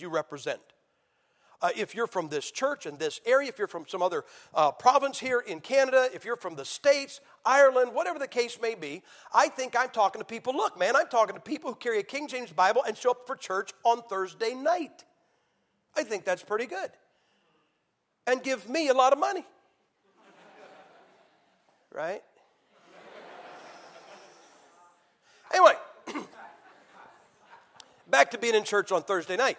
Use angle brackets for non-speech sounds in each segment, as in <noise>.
you represent. Uh, if you're from this church and this area, if you're from some other uh, province here in Canada, if you're from the States, Ireland, whatever the case may be, I think I'm talking to people. Look, man, I'm talking to people who carry a King James Bible and show up for church on Thursday night. I think that's pretty good. And give me a lot of money. <laughs> Right? Anyway, <clears throat> back to being in church on Thursday night.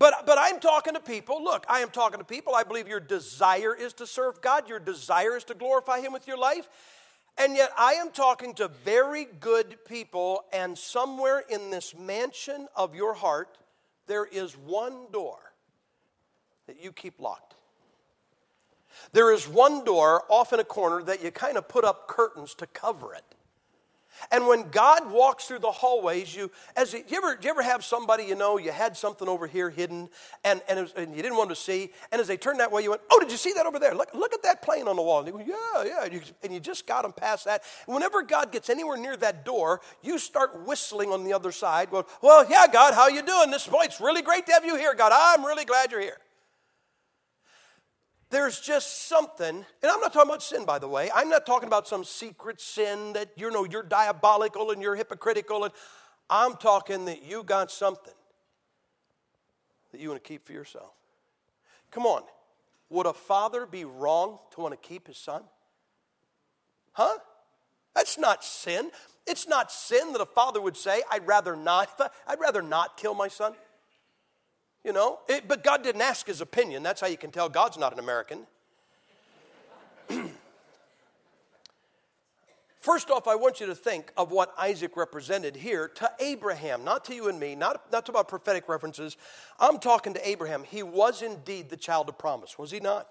But, but I'm talking to people. Look, I am talking to people. I believe your desire is to serve God, your desire is to glorify Him with your life. And yet, I am talking to very good people, and somewhere in this mansion of your heart, there is one door that you keep locked. There is one door off in a corner that you kind of put up curtains to cover it. And when God walks through the hallways, you, as you ever, you ever have somebody you know, you had something over here hidden and, and, was, and you didn't want to see, and as they turned that way, you went, Oh, did you see that over there? Look, look at that plane on the wall. And they go, Yeah, yeah. And you, and you just got them past that. And whenever God gets anywhere near that door, you start whistling on the other side. Well, well yeah, God, how you doing? This boy, it's really great to have you here, God. I'm really glad you're here. There's just something, and I'm not talking about sin, by the way. I'm not talking about some secret sin that you know you're diabolical and you're hypocritical. And I'm talking that you got something that you want to keep for yourself. Come on. Would a father be wrong to want to keep his son? Huh? That's not sin. It's not sin that a father would say, I'd rather not, <laughs> I'd rather not kill my son. You know, it, but God didn't ask his opinion. That's how you can tell God's not an American. <clears throat> First off, I want you to think of what Isaac represented here to Abraham, not to you and me, not, not about prophetic references. I'm talking to Abraham. He was indeed the child of promise, was he not?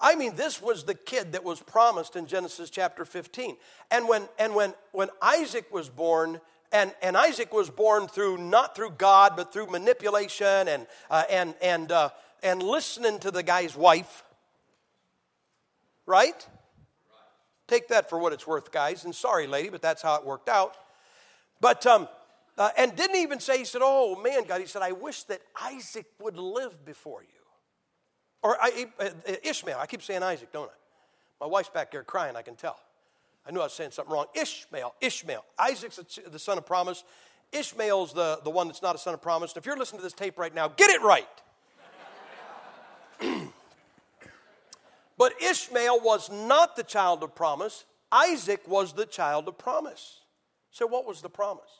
I mean, this was the kid that was promised in Genesis chapter 15. And when, and when, when Isaac was born, and, and Isaac was born through, not through God, but through manipulation and, uh, and, and, uh, and listening to the guy's wife. Right? Take that for what it's worth, guys. And sorry, lady, but that's how it worked out. But, um, uh, and didn't even say, he said, Oh man, God, he said, I wish that Isaac would live before you. Or I, uh, Ishmael, I keep saying Isaac, don't I? My wife's back there crying, I can tell. I knew I was saying something wrong. Ishmael, Ishmael. Isaac's the son of promise. Ishmael's the, the one that's not a son of promise. If you're listening to this tape right now, get it right. <clears throat> but Ishmael was not the child of promise. Isaac was the child of promise. So, what was the promise?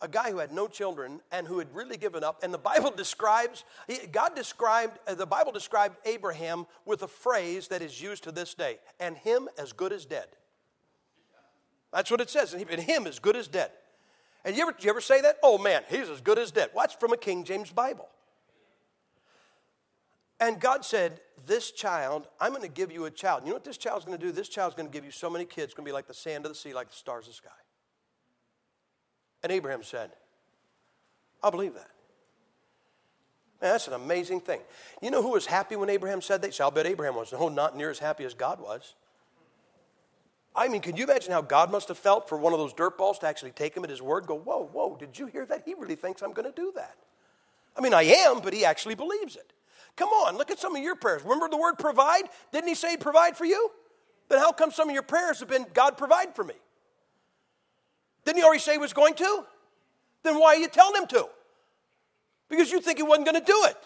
A guy who had no children and who had really given up. And the Bible <laughs> describes, God described, uh, the Bible described Abraham with a phrase that is used to this day, and him as good as dead. That's what it says. And him as good as dead. And you ever, you ever say that? Oh man, he's as good as dead. What's from a King James Bible? And God said, This child, I'm going to give you a child. You know what this child's going to do? This child's going to give you so many kids, it's going to be like the sand of the sea, like the stars of the sky. And Abraham said, I believe that. Man, that's an amazing thing. You know who was happy when Abraham said that? So I'll bet Abraham was. No, not near as happy as God was. I mean, can you imagine how God must have felt for one of those dirt balls to actually take him at his word? Go, whoa, whoa, did you hear that? He really thinks I'm going to do that. I mean, I am, but he actually believes it. Come on, look at some of your prayers. Remember the word provide? Didn't he say provide for you? Then how come some of your prayers have been God provide for me? Didn't he already say he was going to? Then why are you telling him to? Because you think he wasn't going to do it.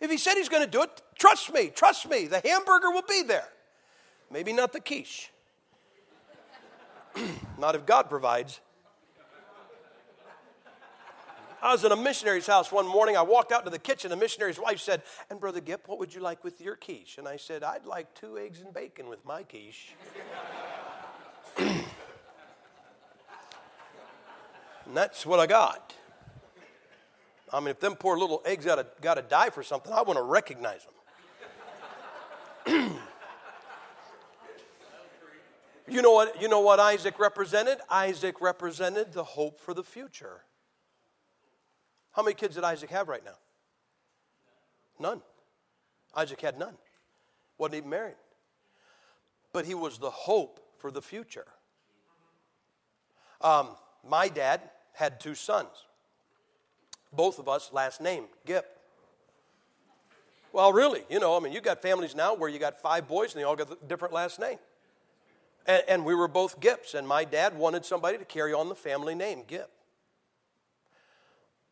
If he said he's going to do it, trust me, trust me, the hamburger will be there. Maybe not the quiche. <clears throat> Not if God provides. I was in a missionary's house one morning. I walked out to the kitchen. The missionary's wife said, And Brother Gipp, what would you like with your quiche? And I said, I'd like two eggs and bacon with my quiche. <clears throat> and that's what I got. I mean, if them poor little eggs got to got to die for something, I want to recognize them. <clears throat> You know what, you know what Isaac represented? Isaac represented the hope for the future. How many kids did Isaac have right now? None. Isaac had none. Wasn't even married. But he was the hope for the future. Um, my dad had two sons. both of us last name, Gipp. Well, really, you know, I mean, you got families now where you got five boys and they all got different last name. And, and we were both Gipps, and my dad wanted somebody to carry on the family name, Gipp.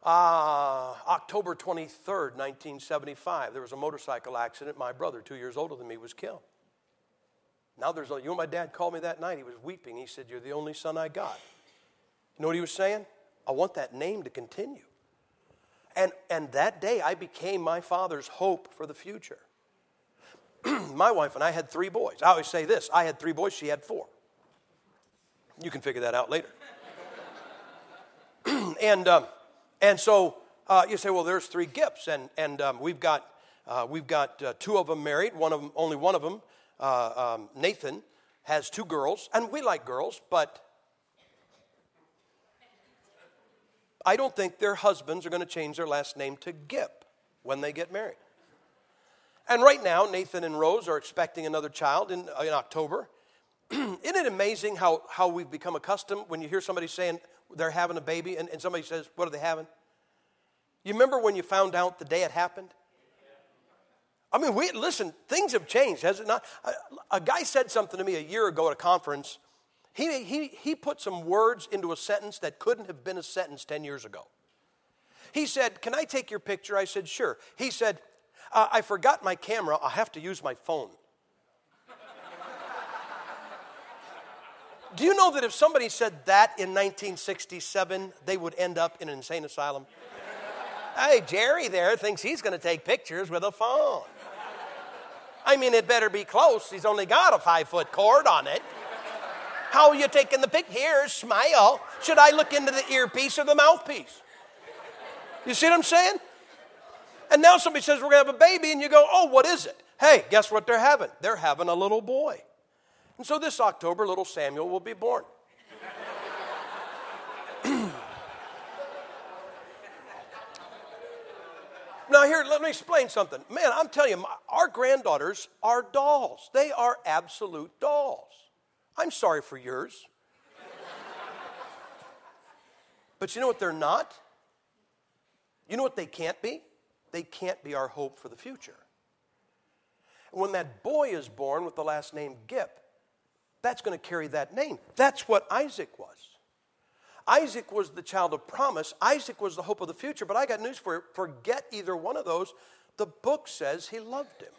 Uh, October 23rd, 1975, there was a motorcycle accident. My brother, two years older than me, was killed. Now there's a, you know, my dad called me that night. He was weeping. He said, You're the only son I got. You know what he was saying? I want that name to continue. And, and that day, I became my father's hope for the future. <clears throat> my wife and I had three boys. I always say this I had three boys, she had four. You can figure that out later. <clears throat> and, um, and so uh, you say, well, there's three Gipps, and, and um, we've got, uh, we've got uh, two of them married, one of them, only one of them, uh, um, Nathan, has two girls, and we like girls, but I don't think their husbands are going to change their last name to Gipp when they get married. And right now, Nathan and Rose are expecting another child in, uh, in October. <clears throat> Isn't it amazing how, how we've become accustomed when you hear somebody saying they're having a baby and, and somebody says, What are they having? You remember when you found out the day it happened? I mean, we, listen, things have changed, has it not? A, a guy said something to me a year ago at a conference he, he, he put some words into a sentence that couldn't have been a sentence 10 years ago. He said, Can I take your picture? I said, Sure. He said, uh, I forgot my camera. I have to use my phone. Do you know that if somebody said that in 1967, they would end up in an insane asylum? hey, Jerry there thinks he's going to take pictures with a phone. I mean, it better be close. He's only got a five foot cord on it. How are you taking the pic? Here, smile. Should I look into the earpiece or the mouthpiece? You see what I'm saying? And now somebody says, We're going to have a baby, and you go, Oh, what is it? Hey, guess what they're having? They're having a little boy. And so this October, little Samuel will be born. <clears throat> now, here, let me explain something. Man, I'm telling you, our granddaughters are dolls. They are absolute dolls. I'm sorry for yours. but you know what they're not? You know what they can't be? They can't be our hope for the future. And when that boy is born with the last name Gipp, that's going to carry that name. That's what Isaac was. Isaac was the child of promise. Isaac was the hope of the future. But I got news for you. Forget either one of those. The book says he loved him.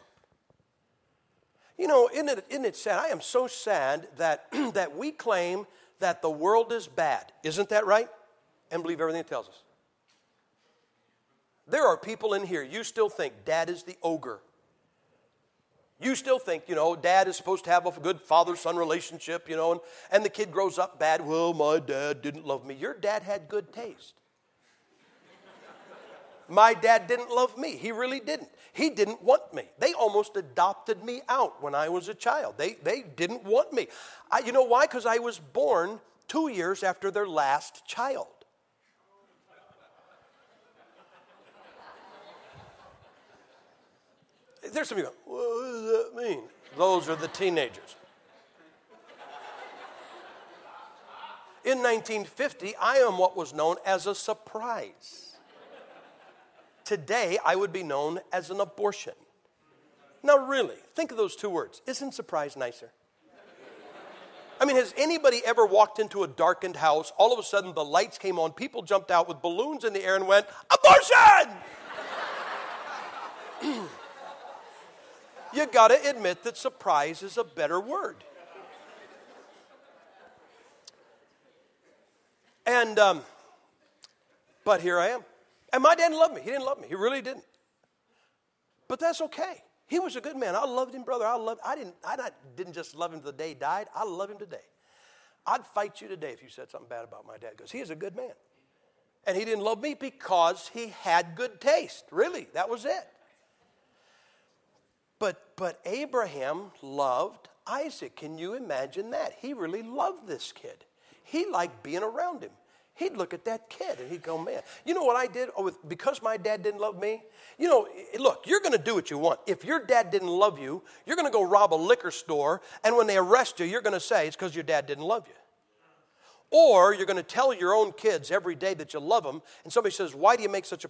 You know, isn't it, isn't it sad? I am so sad that, <clears throat> that we claim that the world is bad. Isn't that right? And believe everything it tells us. There are people in here, you still think dad is the ogre. You still think, you know, dad is supposed to have a good father son relationship, you know, and, and the kid grows up bad. Well, my dad didn't love me. Your dad had good taste. My dad didn't love me. He really didn't. He didn't want me. They almost adopted me out when I was a child. They, they didn't want me. I, you know why? Because I was born two years after their last child. There's some of you go, what does that mean? Those are the teenagers. In 1950, I am what was known as a surprise. Today, I would be known as an abortion. Now, really, think of those two words. Isn't surprise nicer? I mean, has anybody ever walked into a darkened house? All of a sudden, the lights came on, people jumped out with balloons in the air and went, Abortion! <clears throat> you got to admit that surprise is a better word. And, um, but here I am. And my dad didn't love me. He didn't love me. He really didn't. But that's okay. He was a good man. I loved him, brother. I loved. I didn't. I not, didn't just love him the day he died. I love him today. I'd fight you today if you said something bad about my dad because he is a good man, and he didn't love me because he had good taste. Really, that was it. But but Abraham loved Isaac. Can you imagine that? He really loved this kid. He liked being around him he'd look at that kid and he'd go, man, you know what I did? With, because my dad didn't love me? You know, look, you're going to do what you want. If your dad didn't love you, you're going to go rob a liquor store, and when they arrest you, you're going to say it's because your dad didn't love you. Or you're going to tell your own kids every day that you love them, and somebody says, Why do you make such a